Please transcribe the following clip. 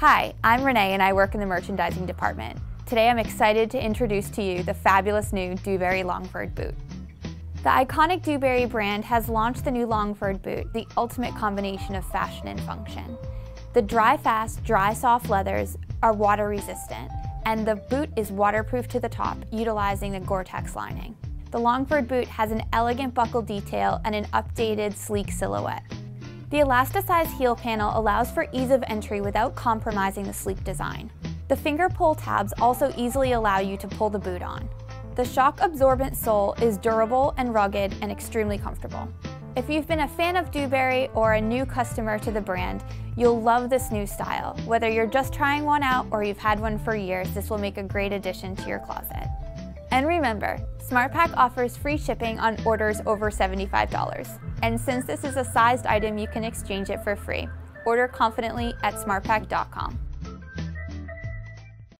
Hi, I'm Renee and I work in the merchandising department. Today I'm excited to introduce to you the fabulous new Dubarry Longford boot. The iconic Dubarry brand has launched the new Longford boot, the ultimate combination of fashion and function. The dry fast, dry soft leathers are water resistant, and the boot is waterproof to the top, utilizing the Gore-Tex lining. The Longford boot has an elegant buckle detail and an updated sleek silhouette. The elasticized heel panel allows for ease of entry without compromising the sleek design. The finger pull tabs also easily allow you to pull the boot on. The shock absorbent sole is durable and rugged and extremely comfortable. If you've been a fan of Dubarry or a new customer to the brand, you'll love this new style. Whether you're just trying one out or you've had one for years, this will make a great addition to your closet. And remember, SmartPak offers free shipping on orders over $75. And since this is a sized item, you can exchange it for free. Order confidently at smartpak.com.